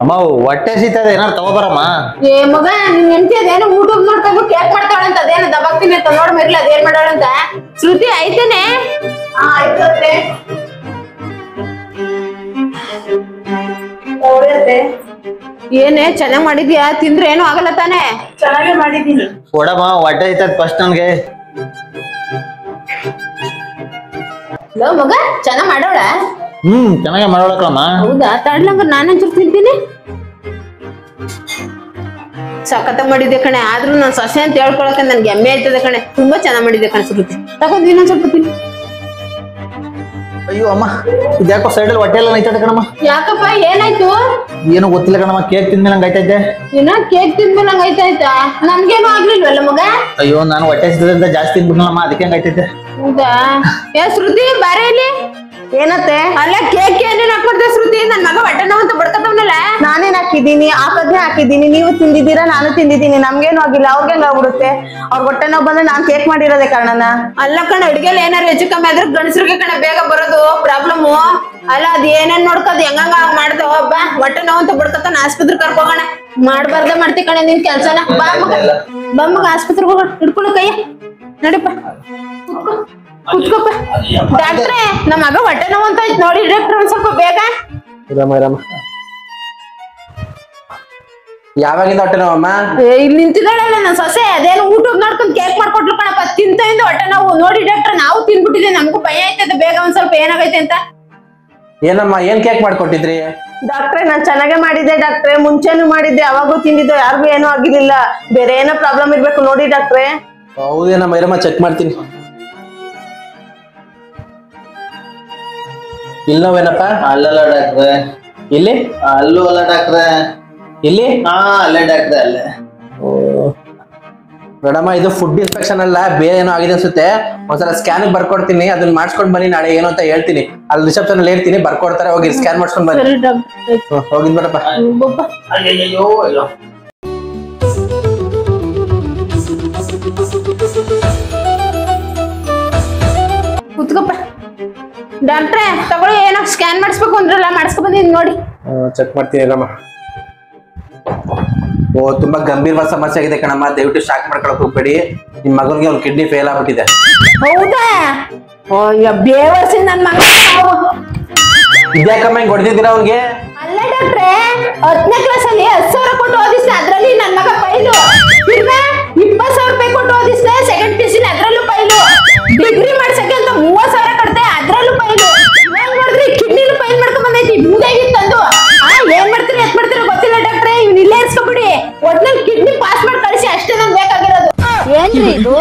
ಅಮ್ಮ ಹೊಟ್ಟೆ ಸೀತದ ಏನಾರು ತಗೋಬರಮ್ಮ? ಏ ಮಗ ನಿನ್ ಹೆಂಡತಿ ಅದೇನೋ ಯೂಟ್ಯೂಬ್ ನೋಡ್ಕೊಂಡು ಕೇಕ್ ಅಂತ ಅದೇನೋ ದಬಾಕ್ತೀನಿ ಅಂತ ನೋಡ್ ಮಗ್ಲ ಅದೇನ್ ಮಾಡಾಳಂತ ಶ್ರುತಿ ಆಯ್ತೇನೆ? ಹಾ ಆಯ್ತತ್ತೆ ಏನೇ ಚೆನ್ನಾಗ್ ಮಾಡಿದ್ಯಾ? ತಿಂದ್ರೆ ಏನು ಆಗಲ್ಲ ತಾನೆ? ಚೆನ್ನಾಗೇ ಮಾಡಿದೀನಿ ಕೊಡಮ್ಮ ಹೊಟ್ಟೆ ಸೀತದ ಫಸ್ಟ್ ನನ್ಗೆ. ಲೋ ಮಗ ಚೆನ್ನಾಗ್ ಮಾಡೋಳ ಹ್ಮ್ ಚೆನ್ನಾಗೆ ಮಾಡೋಳಕ್ಕಮ್ಮ ಹೌದಾ? ತಡ್ಲಂಗ ನಾನೊಂಚೂರು ತಿಂತೀನಿ. ಸಖತ್ತ ಮಾಡಿದ್ದೆ ಕಣೆ ಆದ್ರೂ ನಾನು ಸೊಸೆ ಅಂತ ಹೇಳ್ಕೊಳಕ್ಕೆ ನನ್ಗೆ ಎಮ್ಮೆ ಆಯ್ತದೆ ಕಣೆ. ತುಂಬಾ ಚೆನ್ನಾಗ್ ಮಾಡಿದ್ದೆ ಕಣೆ ಸುರುತಿ. ತಗೊಂಡ್ ಇನ್ನೊಂದ್ ಸ್ವಲ್ಪ ತಿನ್ ಅಯ್ಯೋ ಅಮ್ಮ ಇದ್ಯಾಕೋ ಸೈಡಲ್ಲಿ ಹೊಟ್ಟೆ ಎಲ್ಲ ನೈತದೆ ಕಣಮ್ಮ? ಯಾಕಪ್ಪ ಏನಾಯ್ತು? ಏನು ಗೊತ್ತಿಲ್ಲ ಕಣಮ್ಮ ಕೇಕ್ ತಿಂದ್ ನಂಗೆ ಆಯ್ತೈತೆ. ಇನ್ನ ಕೇಕ್ ತಿಂದ್ಮೇಲೆ ನಂಗೆ ಆಯ್ತಾಯ್ತಾ? ನನ್ಗೇನು ಆಗ್ಲಿಲ್ವಲ್ಲ ಮಗ? ಅಯ್ಯೋ ನಾನು ಹೊಟ್ಟೆ ಸೀತದಿಂದ ಜಾಸ್ತಿ ತಿಂದ್ಬಿಟ್ನಲ್ಲಮ್ಮ ಅದಕ್ಕೆ ಹಂಗೆ ಆಯ್ತೈತೆ. ಹೌದಾ? ಏ ಶ್ರುತಿ ಬಾರೆ ಇಲ್ಲಿ. ಏನತ್ತೆ? ಅಲ್ಲ ಕೇಕ್ ಏನೇನ್ ಹಾಕ್ಬಾರ್ದೆ ಶ್ರುತಿ ನನ್ ಮಗ ಹೊಟ್ಟೆ ನೋವು ಅಂತ ಬಡ್ಕತವ್ನಲ್ಲ ನಾನೇನ್ ಹಾಕಿದ್ದೀನಿ? ಹಾಕದ್ನೇ ಹಾಕಿದ್ದೀನಿ. ನೀವು ತಿಂದಿದ್ದೀರಾ ನಾನು ತಿಂದಿದ್ದೀನಿ. ನಮ್ಗೇನು ಆಗಿಲ್ಲ ಅವ್ರಿಗೆ ಆಗ್ಬಿಡುತ್ತೆ? ಅವ್ರ ಹೊಟ್ಟೆ ನೋವು ಬಂದ್ರೆ ನಾನ್ ಕೇಕ್ ಮಾಡಿರೋದೇ ಕಾರಣನ? ಅಲ್ಲ ಕಣ ಅಡ್ಗೆಲ್ ಏನಾರು ಹೆಚ್ಚು ಕಮ್ಮಿ ಆದ್ರೆ ಗಂಡಸ್ರಿಗೆ ಕಣ ಬೇಗ ಬರೋದು ಪ್ರಾಬ್ಲಮ್. ಅಲ್ಲ ಅದ್ ಏನೇನ್ ನೋಡ್ಕೋದ್ ಹೆಂಗಂಗ ಮಾಡ್ದೋ ಬಾ ಹೊಟ್ಟೆ ನೋವು ಅಂತ ಬಡ್ಕತಾನ ಆಸ್ಪತ್ರೆ ಕರ್ಕೋಗೋಣ ಮಾಡ್ಬಾರ್ದೆ ಮಾಡ್ತಿ ಕಣ ನಿನ್ ಕೆಲ್ಸನ. ಬಾ ಮಗ ಬಾ ಮಗ ಆಸ್ಪತ್ರೆಗೆ ಹೋಗೋಣ ಹಿಡ್ಕೊಳ್ಳು ಕೈಯ. ನಡಿಪ್ಪ. ಕುತ್ಕೋ. ಕುತ್ಕೋಪ್ಪ. ಡಾಕ್ಟ್ರೆ ನಮ್ಮ ಮಗ ಹೊಟ್ಟೆ ನೋವು ಅಂತ ಐತ್ ನೋಡಿ ಡಾಕ್ಟ್ರ್ ಒಂದ್ ಸ್ವಲ್ಪ ಬೇಗ. ಇರಮ್ಮ ಇರಮ್ಮ. ಯಾವಾಗಿಂದ ಹೊಟ್ಟೆ ನೋವಮ್ಮ ಏ, ಇಲ್ಲಿ ನಿಂತಿದ್ದಾಳಲ್ಲ ನನ್ನ ಸೊಸೆ. ಅದೇನು ಊಟ ನೋಡ್ಕೊಂಡ್ ಕೇಕ್ ಮಾಡ್ಕೊಟ್ಲು ಕಣಪ್ಪ. ತಿಂತದಿಂದ ಹೊಟ್ಟೆ ನಾವು. ನೋಡಿ ಡಾಕ್ಟರ್ ನಾವು ತಿನ್ಬಿಟ್ಟಿದ್ದೆ ನಮಗೂ ಭಯ ಆಯ್ತದೆ ಬೇಗ ಒಂದ್ ಸ್ವಲ್ಪ ಏನಾಗೈತೆ ಅಂತ. ಏನಮ್ಮ ಏನ್ ಕೇಕ್ ಮಾಡ್ಕೊಟ್ಟಿದ್ರಿ? ಡಾಕ್ಟ್ರೆ ನಾನ್ ಚೆನ್ನಾಗೇ ಮಾಡಿದ್ದೆ ಡಾಕ್ಟ್ರೆ. ಮುಂಚೆನೂ ಮಾಡಿದ್ದೆ ಅವಾಗೂ ತಿಂದಿದ್ದು. ಯಾರಿಗೂ ಏನೂ ಆಗಿರ್ಲಿಲ್ಲ. ಬೇರೆ ಏನೋ ಪ್ರಾಬ್ಲಮ್ ಇರ್ಬೇಕು ನೋಡಿ ಡಾಕ್ಟ್ರೆ. ಹೌದೇನಮ್ಮ ಇರಮ್ಮ ಚೆಕ್ ಮಾಡ್ತೀನಿ. ಇಲ್ಲಿ ನೋವೇನಪ್ಪ ಅಲ್ಲಲ್ಲ ಡಾಕ್ಟ್ರೆ. ಇಲ್ಲಿ? ಅಲ್ಲೂ ಅಲ್ಲ ಡಾಕ್ಟ್ರೆ. ಇಲ್ಲಿ? ಹಾ ಅಲ್ಲೇ ಡಾಕ್ಟ್ರೆ ಅಲ್ಲೇ. ಮೇಡಮ್ ಇದು ಫುಡ್ ಇನ್ಸ್ಪೆಕ್ಷನ್ ಅಲ್ಲ ಬೇರೆ ಏನೋ ಆಗಿದೆ ಅನ್ಸುತ್ತೆ. ಒಂದ್ಸಲ ಸ್ಕ್ಯಾನ್ ಬರ್ಕೊಡ್ತೀನಿ ಅದನ್ನ ಮಾಡ್ಸ್ಕೊಂಡ್ ಬನ್ನಿ ನಾಳೆ ಏನು ಅಂತ ಹೇಳ್ತೀನಿ. ಅಲ್ಲಿ ರಿಸೆಪ್ಷನ್ ಅಲ್ಲಿ ಹೇಳ್ತೀನಿ ಬರ್ಕೊಡ್ತಾರೆ ಹೋಗಿ ಸ್ಕ್ಯಾನ್ ಮಾಡ್ಸ್ಕೊಂಡ್ ಬನ್ನಿ. ಸರಿ ಡಾಕ್ಟರ್. ಹ್ಮ್, ಹೋಗಿದ್ ಬರಪ್ಪ ಡಾಕ್ಟ್ರೆ ತಗೊಳ್ಳಿ ಏನೋ ಸ್ಕ್ಯಾನ್ ಮಾಡಿಸ್ಬೇಕು ಅಂದ್ರಲ್ಲ ಮಾಡಿಸ್ಕೊ ನೋಡಿ. ಚೆಕ್ ಮಾಡ್ತೀನಿ ಇರಮ್ಮ ಓ ತುಂಬಾ ಗಂಭೀರವಾದ ಸಮಸ್ಯೆ ಆಗಿದೆ ಕಣಮ್ಮ. ದಯವಿಟ್ಟು ಶಾಕ್ ಮಾಡ್ಕೊಳಕ್ ಹೋಗ್ಬೇಡಿ. ನಿಮ್ ಮಗನಿಗೆ ಅವ್ನ ಕಿಡ್ನಿ ಫೇಲ್ ಆಗ್ಬಿಟ್ಟಿದೆ. ಹೌದಾ? ಅಯ್ಯ ಬೇವರ್ಸಿ ನನ್ ಮಗ ಇದ್ಯಾಕಮ್ಮ ಹಿಂಗ್ ಹೊಡೆದಿದ್ದೀರಾ ಅವ್ನಿಗೆ? ಅಲ್ಲ ಡಾಕ್ಟ್ರೆ ಹತ್ತನೇ ಕ್ಲಾಸ್ ಅಲ್ಲಿ ಹತ್ತು ಸಾವಿರ ಕೊಟ್ಟು ಓದಿಸ್ದೆ ಅದ್ರಲ್ಲಿ ನನ್ನ ಮಗ ಪೈಲು ಏನ್ರಿ ಇದು